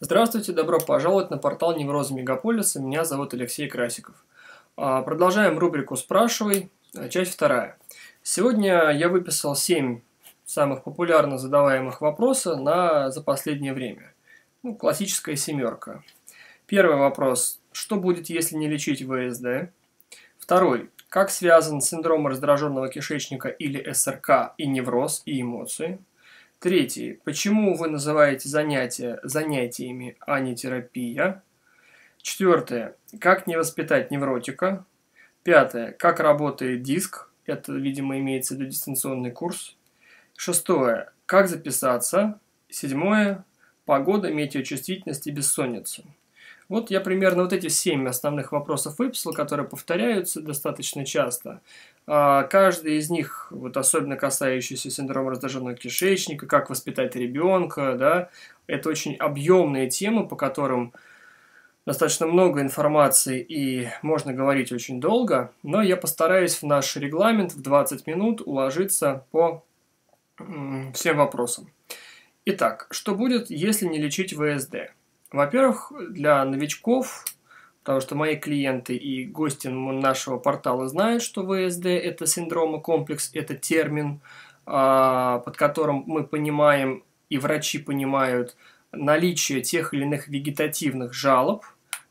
Здравствуйте, добро пожаловать на портал Невроза Мегаполиса. Меня зовут Алексей Красиков. А, продолжаем рубрику «Спрашивай», часть вторая. Сегодня я выписал 7 самых популярно задаваемых вопроса на, за последнее время. Ну, классическая семерка. Первый вопрос. Что будет, если не лечить ВСД? Второй. Как связан синдром раздраженного кишечника или СРК и невроз, и эмоции? Третий. Почему вы называете занятия занятиями, а не терапия? Четвертое. Как не воспитать невротика? Пятое. Как работает диск? Это, видимо, имеется в виду дистанционный курс. Шестое. Как записаться? Седьмое. Погода, метеочувствительность и бессонница. Вот я примерно вот эти семь основных вопросов выписал, которые повторяются достаточно часто. А, каждый из них, вот особенно касающийся синдрома раздраженного кишечника, как воспитать ребенка, да, это очень объемные темы, по которым достаточно много информации и можно говорить очень долго, но я постараюсь в наш регламент в 20 минут уложиться по всем вопросам. Итак, что будет, если не лечить ВСД? Во-первых, для новичков, потому что мои клиенты и гости нашего портала знают, что ВСД – это синдромы комплекс, это термин, а, под которым мы понимаем и врачи понимают наличие тех или иных вегетативных жалоб,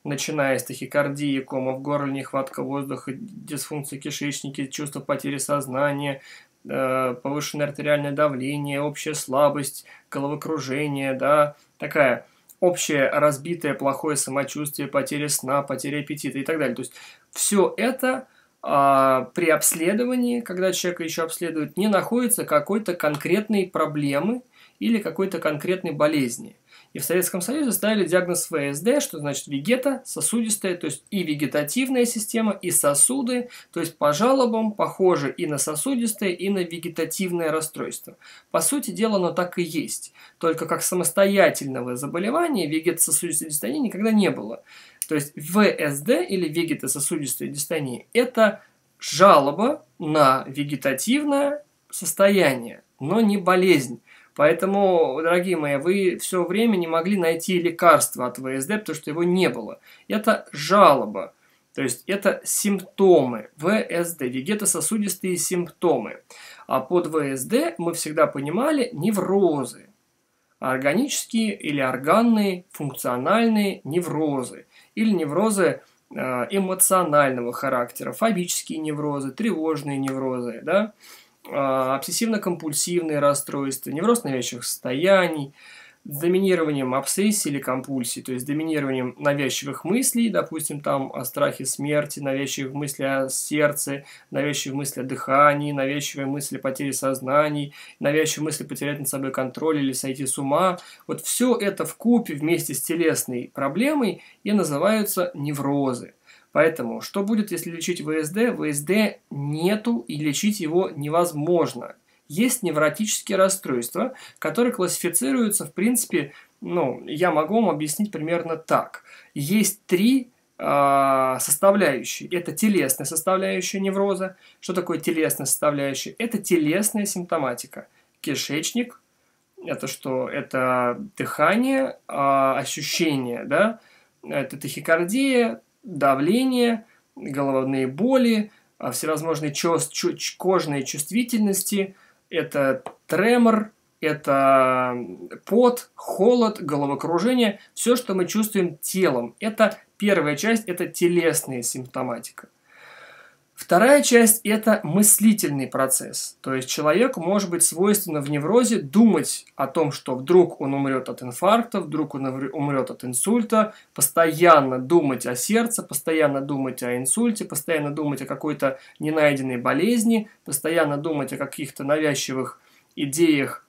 начиная с тахикардии, кома в горле, нехватка воздуха, дисфункции кишечника, чувство потери сознания, э, повышенное артериальное давление, общая слабость, головокружение, да, такая общее разбитое плохое самочувствие, потеря сна, потеря аппетита и так далее. То есть все это а, при обследовании, когда человека еще обследуют, не находится какой-то конкретной проблемы или какой-то конкретной болезни. И в Советском Союзе ставили диагноз ВСД, что значит вегета, сосудистая, то есть и вегетативная система, и сосуды, то есть по жалобам похоже и на сосудистое, и на вегетативное расстройство. По сути дела, оно так и есть. Только как самостоятельного заболевания вегетососудистой дистонии никогда не было. То есть ВСД или вегетососудистая дистония – это жалоба на вегетативное состояние, но не болезнь. Поэтому, дорогие мои, вы все время не могли найти лекарство от ВСД, потому что его не было. Это жалоба. То есть это симптомы ВСД, вегетососудистые симптомы. А под ВСД мы всегда понимали неврозы. Органические или органные функциональные неврозы. Или неврозы э, эмоционального характера, фобические неврозы, тревожные неврозы. Да? А, обсессивно-компульсивные расстройства, невроз навязчивых состояний, доминированием обсессии или компульсии, то есть доминированием навязчивых мыслей, допустим, там о страхе смерти, навязчивых мыслей о сердце, навязчивые мысли о дыхании, навязчивые мысли о потере сознаний, навязчивые мысли потерять над собой контроль или сойти с ума. Вот все это в купе вместе с телесной проблемой и называются неврозы. Поэтому, что будет, если лечить ВСД? ВСД нету и лечить его невозможно. Есть невротические расстройства, которые классифицируются, в принципе, ну, я могу вам объяснить примерно так. Есть три э, составляющие. Это телесная составляющая невроза. Что такое телесная составляющая? Это телесная симптоматика. Кишечник, это что? Это дыхание, э, ощущение, да? Это тахикардия, давление, головные боли, а, всевозможные чувств, кожные чувствительности, это тремор, это пот, холод, головокружение, все, что мы чувствуем телом. Это первая часть, это телесная симптоматика. Вторая часть – это мыслительный процесс. То есть человеку может быть свойственно в неврозе думать о том, что вдруг он умрет от инфаркта, вдруг он умрет от инсульта, постоянно думать о сердце, постоянно думать о инсульте, постоянно думать о какой-то ненайденной болезни, постоянно думать о каких-то навязчивых идеях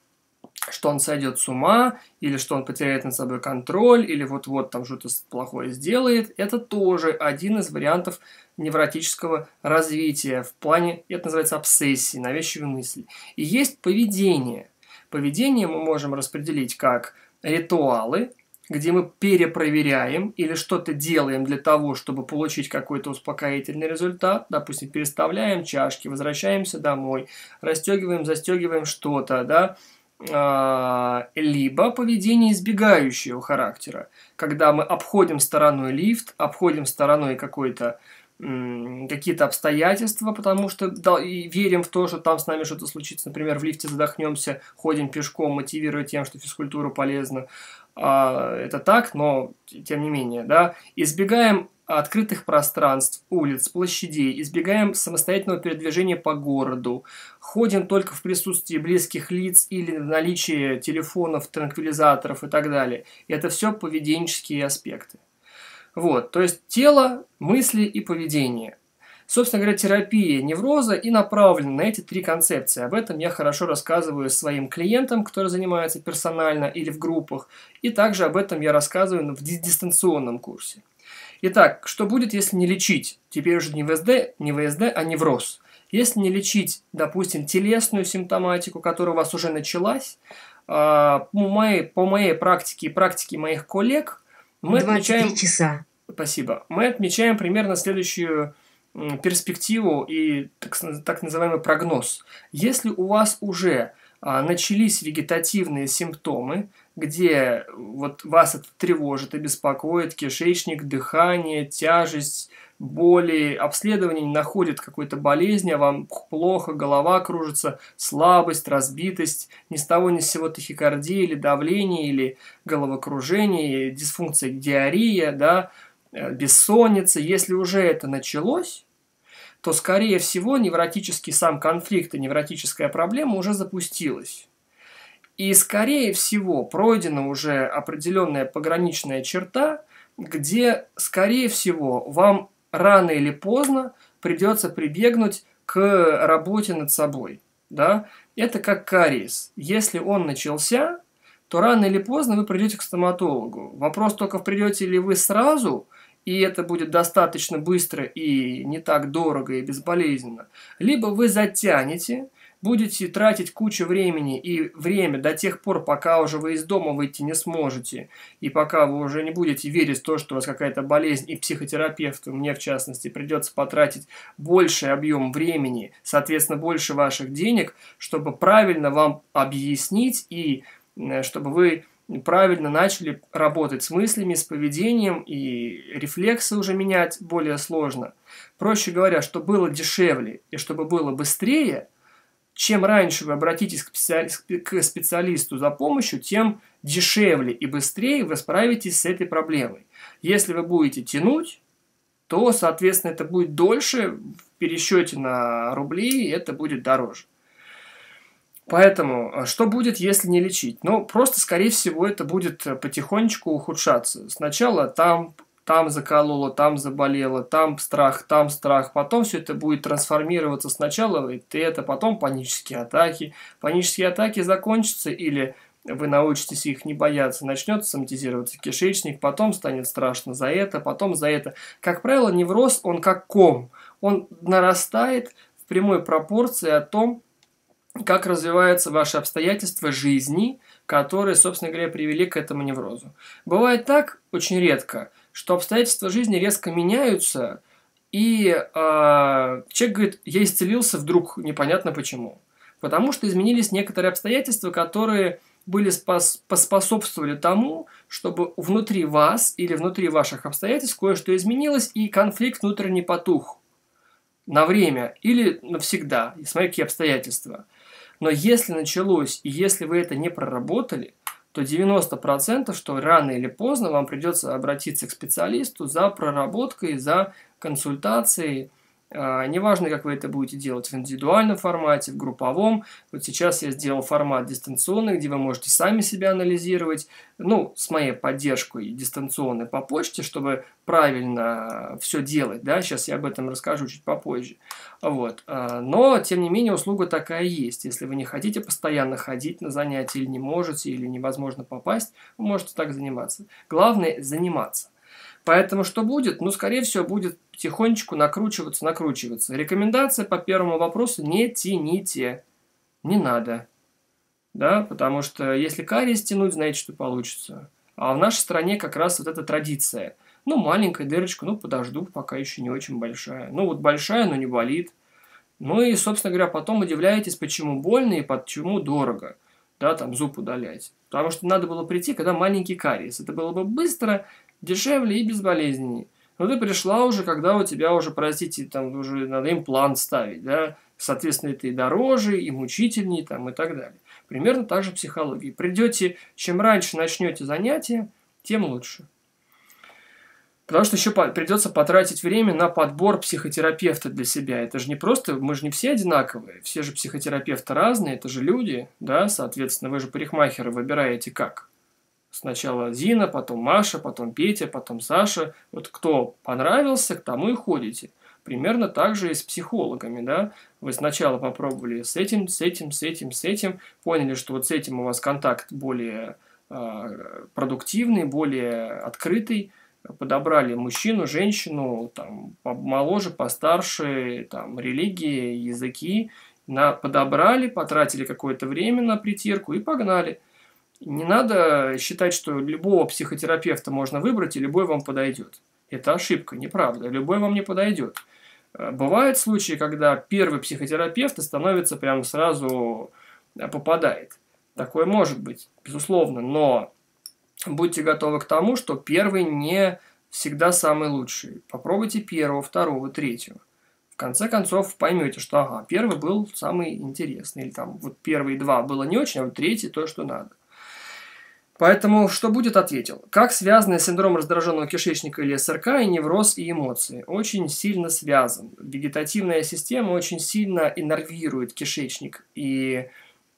что он сойдет с ума, или что он потеряет над собой контроль, или вот-вот там что-то плохое сделает, это тоже один из вариантов невротического развития в плане, это называется обсессии, навязчивые мысли. И есть поведение. Поведение мы можем распределить как ритуалы, где мы перепроверяем или что-то делаем для того, чтобы получить какой-то успокоительный результат. Допустим, переставляем чашки, возвращаемся домой, расстегиваем, застегиваем что-то, да, либо поведение избегающего характера, когда мы обходим стороной лифт, обходим стороной какой-то какие-то обстоятельства, потому что да, и верим в то, что там с нами что-то случится. Например, в лифте задохнемся, ходим пешком, мотивируя тем, что физкультура полезна. А, это так, но тем не менее, да. Избегаем открытых пространств, улиц, площадей, избегаем самостоятельного передвижения по городу, ходим только в присутствии близких лиц или в наличии телефонов, транквилизаторов и так далее. И это все поведенческие аспекты. Вот, то есть тело, мысли и поведение. Собственно говоря, терапия невроза и направлена на эти три концепции. Об этом я хорошо рассказываю своим клиентам, которые занимаются персонально или в группах, и также об этом я рассказываю в дистанционном курсе. Итак, что будет, если не лечить? Теперь уже не ВСД, не ВСД, а невроз. Если не лечить, допустим, телесную симптоматику, которая у вас уже началась, а, по моей, по моей практике и практике моих коллег, мы отмечаем... часа. Спасибо. Мы отмечаем примерно следующую перспективу и так, так называемый прогноз. Если у вас уже а, начались вегетативные симптомы, где вот вас это тревожит и беспокоит, кишечник, дыхание, тяжесть, боли, обследование не находит какой-то болезни, а вам плохо, голова кружится, слабость, разбитость, ни с того ни с сего тахикардия или давление, или головокружение, дисфункция диарея, да, э, бессонница. Если уже это началось, то, скорее всего, невротический сам конфликт и невротическая проблема уже запустилась. И, скорее всего, пройдена уже определенная пограничная черта, где, скорее всего, вам рано или поздно придется прибегнуть к работе над собой. Да? Это как кариес. Если он начался, то рано или поздно вы придете к стоматологу. Вопрос только, придете ли вы сразу, и это будет достаточно быстро и не так дорого и безболезненно. Либо вы затянете, будете тратить кучу времени и время до тех пор, пока уже вы из дома выйти не сможете, и пока вы уже не будете верить в то, что у вас какая-то болезнь, и психотерапевту, мне в частности, придется потратить больший объем времени, соответственно, больше ваших денег, чтобы правильно вам объяснить и э, чтобы вы правильно начали работать с мыслями, с поведением и рефлексы уже менять более сложно. Проще говоря, чтобы было дешевле и чтобы было быстрее – чем раньше вы обратитесь к, специалисту за помощью, тем дешевле и быстрее вы справитесь с этой проблемой. Если вы будете тянуть, то, соответственно, это будет дольше, в пересчете на рубли это будет дороже. Поэтому, а что будет, если не лечить? Ну, просто, скорее всего, это будет потихонечку ухудшаться. Сначала там там закололо, там заболело, там страх, там страх. Потом все это будет трансформироваться сначала в это, потом панические атаки. Панические атаки закончатся или вы научитесь их не бояться, начнет соматизироваться кишечник, потом станет страшно за это, потом за это. Как правило, невроз, он как ком, он нарастает в прямой пропорции о том, как развиваются ваши обстоятельства жизни, которые, собственно говоря, привели к этому неврозу. Бывает так, очень редко, что обстоятельства жизни резко меняются, и э, человек говорит, я исцелился вдруг, непонятно почему. Потому что изменились некоторые обстоятельства, которые были спас, поспособствовали тому, чтобы внутри вас или внутри ваших обстоятельств кое-что изменилось, и конфликт внутренний потух на время или навсегда, смотря какие обстоятельства. Но если началось, и если вы это не проработали, то 90% что рано или поздно вам придется обратиться к специалисту за проработкой, за консультацией, неважно, как вы это будете делать в индивидуальном формате, в групповом. Вот сейчас я сделал формат дистанционный, где вы можете сами себя анализировать, ну, с моей поддержкой дистанционной по почте, чтобы правильно все делать, да, сейчас я об этом расскажу чуть попозже. Вот. А, но, тем не менее, услуга такая есть. Если вы не хотите постоянно ходить на занятия или не можете, или невозможно попасть, вы можете так заниматься. Главное – заниматься. Поэтому что будет? Ну, скорее всего, будет потихонечку накручиваться, накручиваться. Рекомендация по первому вопросу – не тяните. Не надо. Да, потому что если кариес тянуть, знаете, что получится. А в нашей стране как раз вот эта традиция. Ну, маленькая дырочка, ну, подожду, пока еще не очень большая. Ну, вот большая, но не болит. Ну и, собственно говоря, потом удивляетесь, почему больно и почему дорого. да, там зуб удалять. Потому что надо было прийти, когда маленький кариес. Это было бы быстро, дешевле и безболезненнее. Но ты пришла уже, когда у тебя уже, простите, там уже надо имплант ставить, да, соответственно, это и дороже, и мучительнее, там, и так далее. Примерно так же в психологии. Придете, чем раньше начнете занятия, тем лучше. Потому что еще придется потратить время на подбор психотерапевта для себя. Это же не просто, мы же не все одинаковые, все же психотерапевты разные, это же люди, да, соответственно, вы же парикмахеры выбираете как? Сначала Зина, потом Маша, потом Петя, потом Саша. Вот кто понравился, к тому и ходите. Примерно так же и с психологами, да. Вы сначала попробовали с этим, с этим, с этим, с этим, поняли, что вот с этим у вас контакт более э, продуктивный, более открытый, подобрали мужчину, женщину, там, моложе, постарше, там, религии, языки, на, подобрали, потратили какое-то время на притирку и погнали. Не надо считать, что любого психотерапевта можно выбрать, и любой вам подойдет. Это ошибка, неправда. Любой вам не подойдет. Э, бывают случаи, когда первый психотерапевт становится прям сразу э, попадает. Такое может быть, безусловно, но будьте готовы к тому, что первый не всегда самый лучший. Попробуйте первого, второго, третьего. В конце концов поймете, что ага, первый был самый интересный. Или там вот первые два было не очень, а вот третий то, что надо. Поэтому что будет, ответил. Как связаны синдром раздраженного кишечника или СРК и невроз и эмоции? Очень сильно связан. Вегетативная система очень сильно иннервирует кишечник. И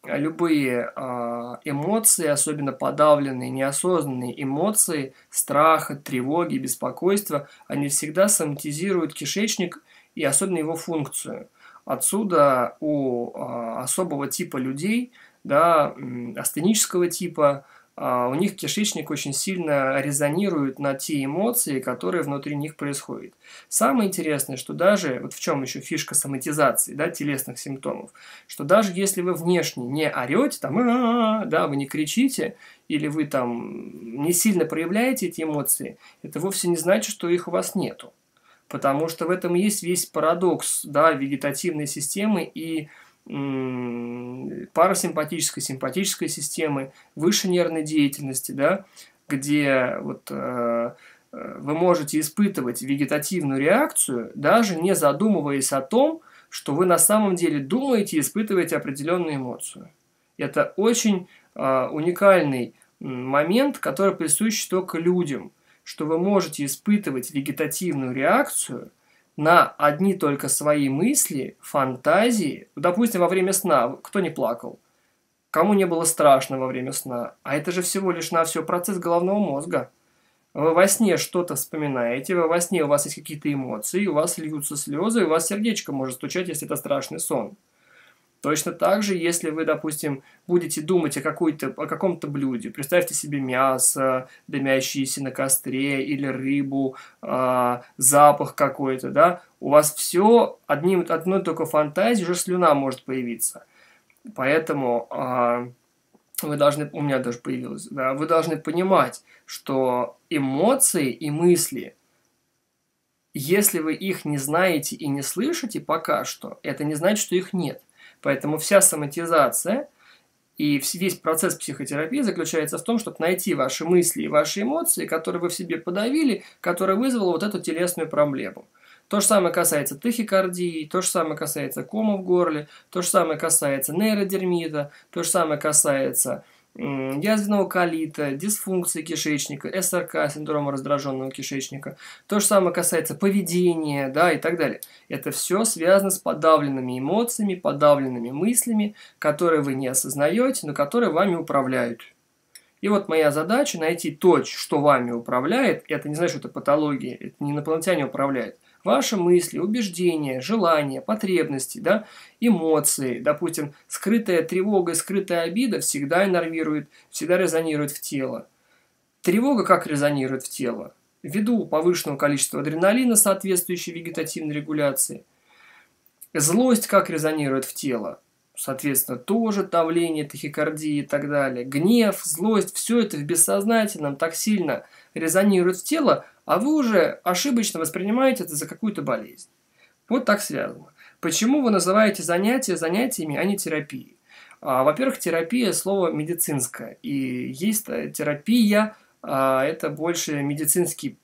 любые э, эмоции, особенно подавленные, неосознанные эмоции, страха, тревоги, беспокойства, они всегда соматизируют кишечник и особенно его функцию. Отсюда у э, особого типа людей, да, астенического типа, а, у них кишечник очень сильно резонирует на те эмоции, которые внутри них происходят. Самое интересное, что даже, вот в чем еще фишка соматизации, да, телесных симптомов, что даже если вы внешне не орете, там, «А, да, вы не кричите, или вы там не сильно проявляете эти эмоции, это вовсе не значит, что их у вас нету. Потому что в этом есть весь парадокс, да, вегетативной системы и парасимпатической, симпатической системы, выше нервной деятельности, да, где вот, э, э, вы можете испытывать вегетативную реакцию, даже не задумываясь о том, что вы на самом деле думаете и испытываете определенную эмоцию. Это очень э, уникальный момент, который присущ только людям, что вы можете испытывать вегетативную реакцию – на одни только свои мысли, фантазии, допустим, во время сна, кто не плакал, кому не было страшно во время сна, а это же всего лишь на все процесс головного мозга. Вы во сне что-то вспоминаете, вы во сне у вас есть какие-то эмоции, у вас льются слезы, у вас сердечко может стучать, если это страшный сон. Точно так же, если вы, допустим, будете думать о, какой-то, о каком-то блюде, представьте себе мясо, дымящееся на костре, или рыбу, э, запах какой-то, да, у вас все, одним, одной только фантазией уже слюна может появиться. Поэтому э, вы должны, у меня даже появилось, да, вы должны понимать, что эмоции и мысли – если вы их не знаете и не слышите пока что, это не значит, что их нет. Поэтому вся соматизация и весь процесс психотерапии заключается в том, чтобы найти ваши мысли и ваши эмоции, которые вы в себе подавили, которые вызвало вот эту телесную проблему. То же самое касается тахикардии, то же самое касается кома в горле, то же самое касается нейродермита, то же самое касается язвенного колита, дисфункции кишечника, СРК, синдрома раздраженного кишечника. То же самое касается поведения, да, и так далее. Это все связано с подавленными эмоциями, подавленными мыслями, которые вы не осознаете, но которые вами управляют. И вот моя задача найти то, что вами управляет. Это не значит, что это патология, это не инопланетяне управляют – ваши мысли, убеждения, желания, потребности, да, эмоции, допустим, скрытая тревога, скрытая обида всегда иннервирует, всегда резонирует в тело. Тревога как резонирует в тело? Ввиду повышенного количества адреналина, соответствующей вегетативной регуляции. Злость как резонирует в тело? Соответственно, тоже давление, тахикардия и так далее. Гнев, злость, все это в бессознательном так сильно резонирует в тело, а вы уже ошибочно воспринимаете это за какую-то болезнь. Вот так связано. Почему вы называете занятия занятиями, а не терапией? А, во-первых, терапия – слово медицинское. И есть терапия – это больше медицинский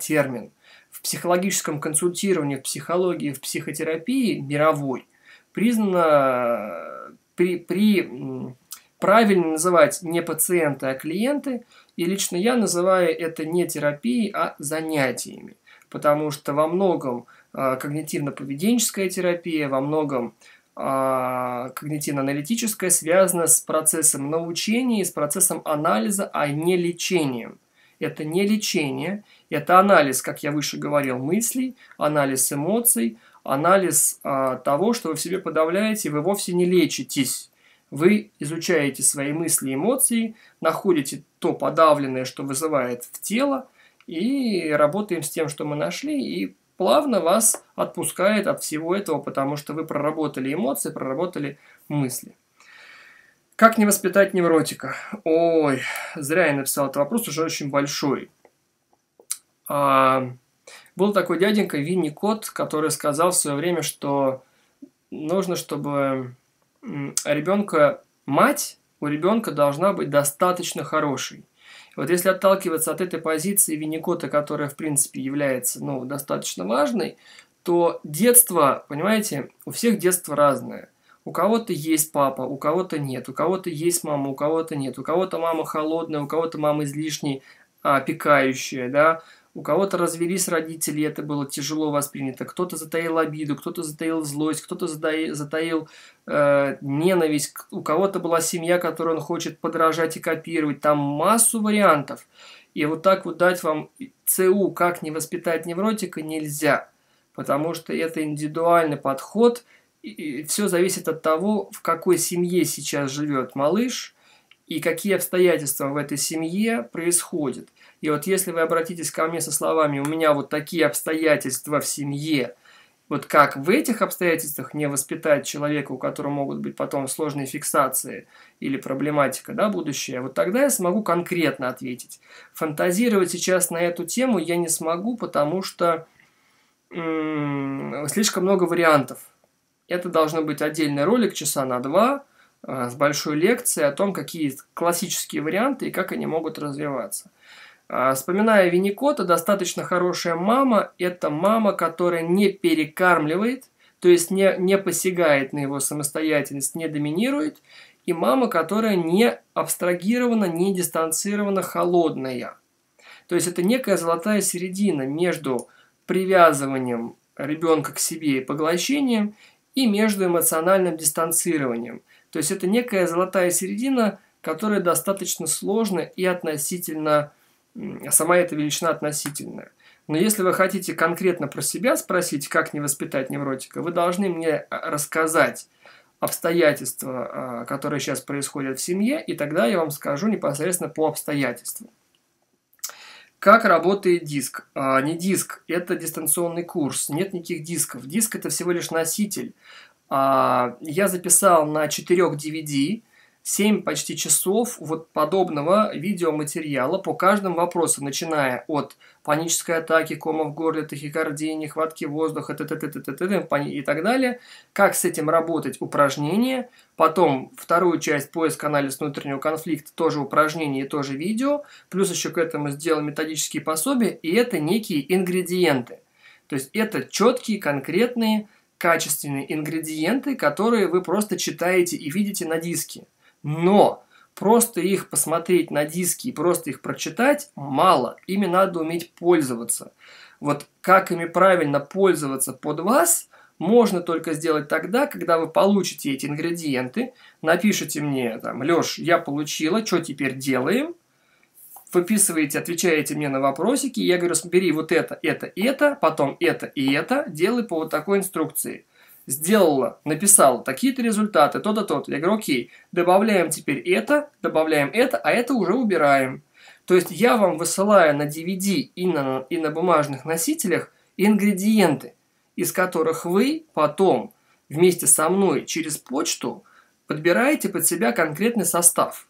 термин. В психологическом консультировании, в психологии, в психотерапии мировой признано при, при правильно называть не пациенты, а клиенты. И лично я называю это не терапией, а занятиями. Потому что во многом э, когнитивно-поведенческая терапия, во многом э, когнитивно-аналитическая связана с процессом научения и с процессом анализа, а не лечением. Это не лечение, это анализ, как я выше говорил, мыслей, анализ эмоций, анализ э, того, что вы в себе подавляете, вы вовсе не лечитесь. Вы изучаете свои мысли и эмоции, находите то подавленное, что вызывает в тело, и работаем с тем, что мы нашли, и плавно вас отпускает от всего этого, потому что вы проработали эмоции, проработали мысли. Как не воспитать невротика? Ой, зря я написал этот вопрос, уже очень большой. А, был такой дяденька Винни Кот, который сказал в свое время, что нужно, чтобы ребенка мать у ребенка должна быть достаточно хорошей. Вот если отталкиваться от этой позиции Винникота, которая, в принципе, является ну, достаточно важной, то детство, понимаете, у всех детство разное. У кого-то есть папа, у кого-то нет, у кого-то есть мама, у кого-то нет, у кого-то мама холодная, у кого-то мама излишне опекающая, да, у кого-то развелись родители, это было тяжело воспринято. Кто-то затаил обиду, кто-то затаил злость, кто-то затаил, э, ненависть. У кого-то была семья, которую он хочет подражать и копировать. Там массу вариантов. И вот так вот дать вам ЦУ, как не воспитать невротика, нельзя. Потому что это индивидуальный подход. И все зависит от того, в какой семье сейчас живет малыш и какие обстоятельства в этой семье происходят. И вот если вы обратитесь ко мне со словами «у меня вот такие обстоятельства в семье», вот как в этих обстоятельствах не воспитать человека, у которого могут быть потом сложные фиксации или проблематика, да, будущее, вот тогда я смогу конкретно ответить. Фантазировать сейчас на эту тему я не смогу, потому что слишком много вариантов. Это должно быть отдельный ролик часа на два с большой лекцией о том, какие классические варианты и как они могут развиваться. А, вспоминая Винникота, достаточно хорошая мама – это мама, которая не перекармливает, то есть не, не посягает на его самостоятельность, не доминирует, и мама, которая не абстрагирована, не дистанцирована, холодная. То есть это некая золотая середина между привязыванием ребенка к себе и поглощением, и между эмоциональным дистанцированием. То есть это некая золотая середина, которая достаточно сложна и относительно сама эта величина относительная. Но если вы хотите конкретно про себя спросить, как не воспитать невротика, вы должны мне а, рассказать обстоятельства, а, которые сейчас происходят в семье, и тогда я вам скажу непосредственно по обстоятельствам. Как работает диск? А, не диск, это дистанционный курс, нет никаких дисков. Диск это всего лишь носитель. А, я записал на 4 DVD, 7 почти часов вот подобного видеоматериала по каждому вопросу, начиная от панической атаки, кома в горле, тахикардии, нехватки воздуха, т -т -т -т -т -т -т, и так далее, как с этим работать, упражнения, потом вторую часть поиск, анализ внутреннего конфликта, тоже упражнения и тоже видео, плюс еще к этому сделал методические пособия, и это некие ингредиенты. То есть это четкие, конкретные, качественные ингредиенты, которые вы просто читаете и видите на диске. Но просто их посмотреть на диски и просто их прочитать мало. Ими надо уметь пользоваться. Вот как ими правильно пользоваться под вас, можно только сделать тогда, когда вы получите эти ингредиенты, напишите мне, там, Леш, я получила, что теперь делаем? Выписываете, отвечаете мне на вопросики, я говорю, бери вот это, это, это, потом это и это, делай по вот такой инструкции сделала, написала такие-то результаты, то-то, то-то. Я говорю, окей, добавляем теперь это, добавляем это, а это уже убираем. То есть я вам высылаю на DVD и на, и на бумажных носителях ингредиенты, из которых вы потом вместе со мной через почту подбираете под себя конкретный состав.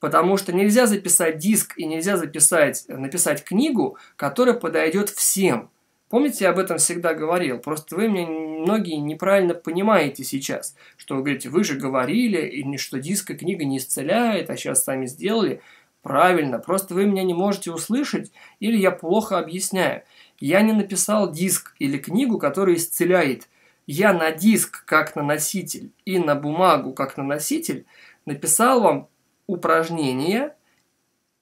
Потому что нельзя записать диск и нельзя записать, написать книгу, которая подойдет всем. Помните, я об этом всегда говорил, просто вы меня многие неправильно понимаете сейчас, что вы говорите, вы же говорили, и что диск и книга не исцеляет, а сейчас сами сделали. Правильно, просто вы меня не можете услышать или я плохо объясняю. Я не написал диск или книгу, которая исцеляет. Я на диск как на носитель и на бумагу как на носитель написал вам упражнение,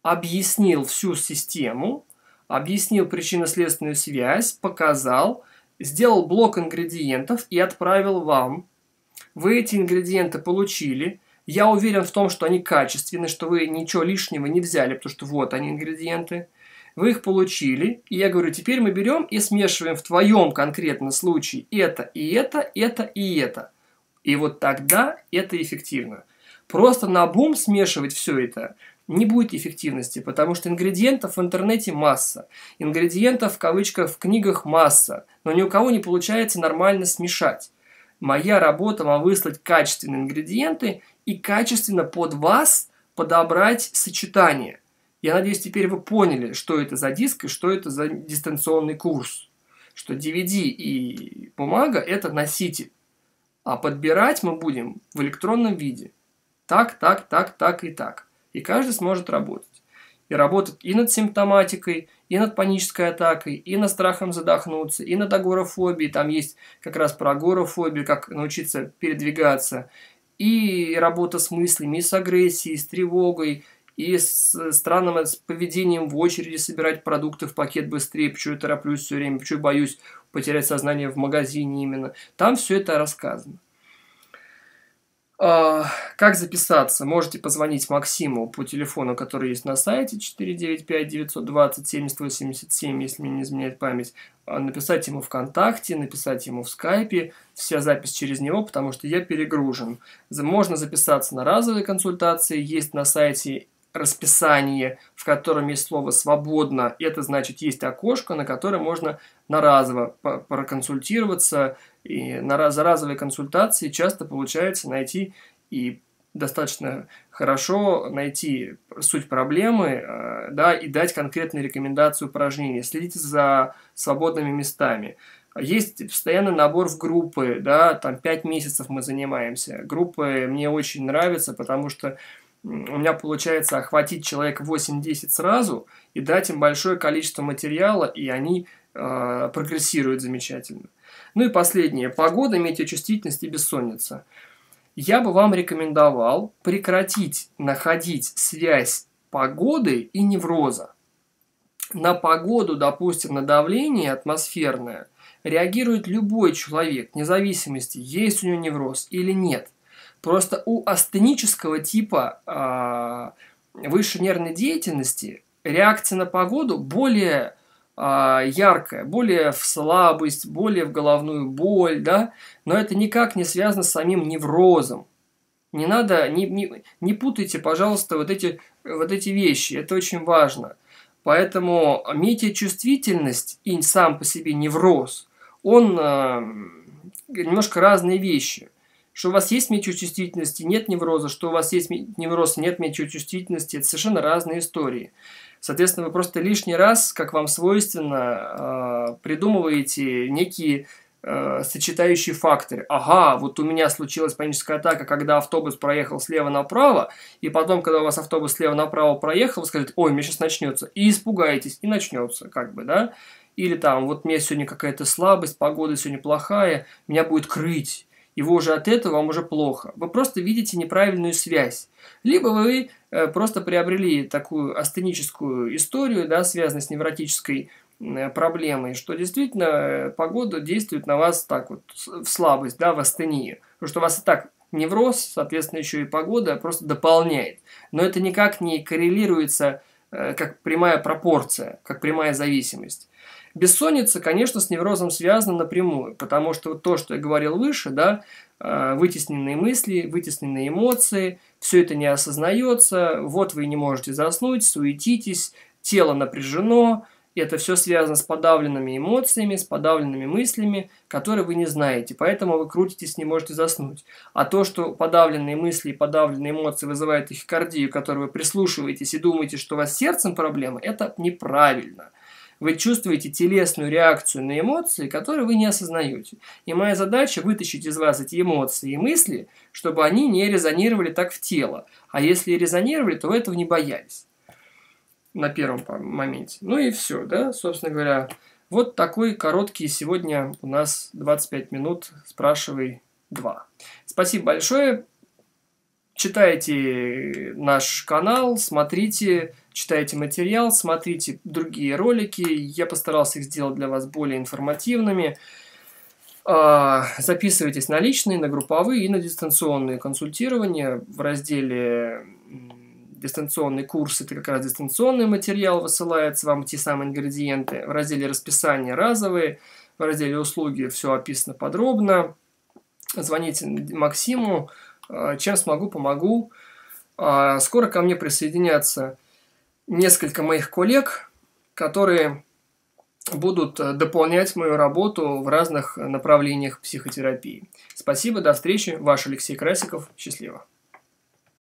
объяснил всю систему, объяснил причинно-следственную связь, показал, сделал блок ингредиентов и отправил вам. Вы эти ингредиенты получили. Я уверен в том, что они качественны, что вы ничего лишнего не взяли, потому что вот они ингредиенты. Вы их получили, и я говорю, теперь мы берем и смешиваем в твоем конкретном случае это и это, это и это. И вот тогда это эффективно. Просто на бум смешивать все это не будет эффективности, потому что ингредиентов в интернете масса. Ингредиентов в кавычках в книгах масса, но ни у кого не получается нормально смешать. Моя работа вам выслать качественные ингредиенты и качественно под вас подобрать сочетание. Я надеюсь, теперь вы поняли, что это за диск и что это за дистанционный курс. Что DVD и бумага – это носитель. А подбирать мы будем в электронном виде. Так, так, так, так и так. И каждый сможет работать. И работать и над симптоматикой, и над панической атакой, и над страхом задохнуться, и над агорафобией. Там есть как раз про агорафобию, как научиться передвигаться. И работа с мыслями, и с агрессией, и с тревогой, и с странным с поведением в очереди собирать продукты в пакет быстрее, почему я тороплюсь все время, почему боюсь потерять сознание в магазине именно. Там все это рассказано. А, как записаться? Можете позвонить Максиму по телефону, который есть на сайте 495-920-7087, если мне не изменяет память. А, написать ему ВКонтакте, написать ему в Скайпе. Вся запись через него, потому что я перегружен. Можно записаться на разовые консультации. Есть на сайте расписание, в котором есть слово «свободно». Это значит, есть окошко, на которое можно на разово проконсультироваться. И на, за разовые консультации часто получается найти и достаточно хорошо найти суть проблемы, э, да, и дать конкретные рекомендации упражнений. Следите за свободными местами. Есть постоянный набор в группы, да, там 5 месяцев мы занимаемся. Группы мне очень нравятся, потому что у меня получается охватить человека 8-10 сразу и дать им большое количество материала, и они э, прогрессируют замечательно. Ну и последнее. Погода, метеочувствительность и бессонница. Я бы вам рекомендовал прекратить находить связь погоды и невроза. На погоду, допустим, на давление атмосферное реагирует любой человек, вне зависимости, есть у него невроз или нет – Просто у астенического типа э, высшей нервной деятельности реакция на погоду более э, яркая, более в слабость, более в головную боль, да, но это никак не связано с самим неврозом. Не надо, не, не, не путайте, пожалуйста, вот эти, вот эти вещи, это очень важно. Поэтому метеочувствительность и сам по себе невроз, он э, немножко разные вещи что у вас есть метеочувствительности, нет невроза, что у вас есть невроз, нет метеочувствительности, это совершенно разные истории. Соответственно, вы просто лишний раз, как вам свойственно, а, придумываете некие а, сочетающие факторы. Ага, вот у меня случилась паническая атака, когда автобус проехал слева направо, и потом, когда у вас автобус слева направо проехал, вы скажете, ой, мне сейчас начнется, и испугаетесь, и начнется, как бы, да. Или там, вот меня сегодня какая-то слабость, погода сегодня плохая, меня будет крыть, и вы уже от этого вам уже плохо. Вы просто видите неправильную связь. Либо вы э, просто приобрели такую астеническую историю, да, связанную с невротической э, проблемой, что действительно э, погода действует на вас так вот в слабость, да, в астению. Потому что у вас и так невроз, соответственно, еще и погода просто дополняет. Но это никак не коррелируется как прямая пропорция, как прямая зависимость. Бессонница, конечно, с неврозом связана напрямую, потому что вот то, что я говорил выше, да, э, вытесненные мысли, вытесненные эмоции, все это не осознается, вот вы не можете заснуть, суетитесь, тело напряжено, это все связано с подавленными эмоциями, с подавленными мыслями, которые вы не знаете, поэтому вы крутитесь, не можете заснуть. А то, что подавленные мысли и подавленные эмоции вызывают тахикардию, к которой вы прислушиваетесь и думаете, что у вас с сердцем проблемы, это неправильно. Вы чувствуете телесную реакцию на эмоции, которые вы не осознаете. И моя задача вытащить из вас эти эмоции и мысли, чтобы они не резонировали так в тело. А если резонировали, то вы этого не боялись на первом моменте. Ну и все, да, собственно говоря. Вот такой короткий сегодня у нас 25 минут «Спрашивай 2». Спасибо большое. Читайте наш канал, смотрите, читайте материал, смотрите другие ролики. Я постарался их сделать для вас более информативными. А, записывайтесь на личные, на групповые и на дистанционные консультирования в разделе дистанционный курс, это как раз дистанционный материал, высылается вам те самые ингредиенты. В разделе расписания разовые, в разделе услуги все описано подробно. Звоните Максиму, чем смогу, помогу. А, скоро ко мне присоединятся несколько моих коллег, которые будут э, дополнять мою работу в разных направлениях психотерапии. Спасибо, до встречи. Ваш Алексей Красиков. Счастливо.